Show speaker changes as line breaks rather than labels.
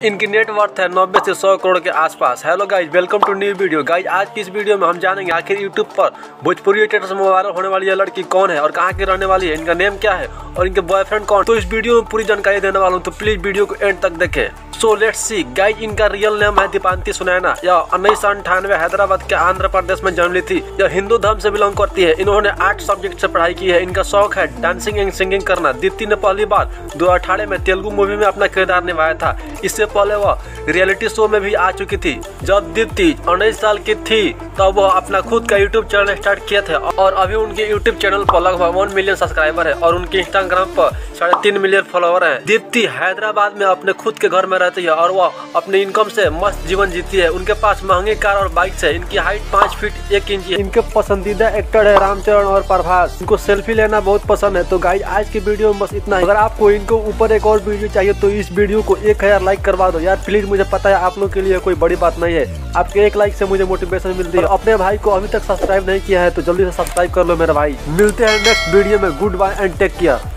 इनकी नेटवर्थ है नब्बे से सौ करोड़ के आसपास। Hello guys welcome to new video guys आज की इस वीडियो में हम जानेंगे आखिर यूट्यूब पर भोजपुरी स्टेटस में वायरल होने वाली यह लड़की कौन है और कहाँ की रहने वाली है, इनका नेम क्या है और इनके बॉयफ्रेंड कौन तो इस वीडियो में पूरी जानकारी देने वाला हूँ तो प्लीज़ वीडियो को एंड तक देखें। सो लेट्स सी गाइज़ इनका रियल नेम है दीपांति सुनैना यह उन्नीस सौ अंठानवे हैदराबाद के आंध्र प्रदेश में जन्म ली थी। यह हिंदू धर्म से बिलोंग करती है। इन्होंने आठ सब्जेक्ट से पढ़ाई की है। इनका शौक है डांसिंग एंड सिंगिंग करना। दीप्ति ने पहली बार दो अठारह में तेलुगु मूवी में अपना किरदार निभाया था। इससे पहले वह रियलिटी शो में भी आ चुकी थी। जब दीप्ति उन्नीस साल की थी, तब वह अपना खुद का यूट्यूब चैनल स्टार्ट किए थे। और अभी उनके यूट्यूब चैनल पर लगभग वन मिलियन सब्सक्राइबर है। और उनके इंस्टाग्राम पर साढ़े तीन मिलियन फॉलोवर है। दीप्ति हैदराबाद में अपने खुद के घर में रहती है और वह अपने इनकम से मस्त जीवन जीती है। उनके पास महँगी कार और बाइक है इनकी हाइट पाँच फीट एक इंच है। इनके पसंदीदा एक्टर है रामचरण और प्रभास। इनको सेल्फी लेना बहुत पसंद है। तो गाइस आज की वीडियो में बस इतना अगर आपको इनको ऊपर एक और वीडियो चाहिए तो इस वीडियो को एक हज़ार लाइक करवा दो। यार प्लीज़ मुझे पता है आप लोग के लिए कोई बड़ी बात नहीं है। आपके एक लाइक से मुझे मोटिवेशन मिलती है। अपने भाई को अभी तक सब्सक्राइब नहीं किया है तो जल्दी से सब्सक्राइब कर लो मेरे भाई। मिलते हैं नेक्स्ट वीडियो में। Goodbye and take care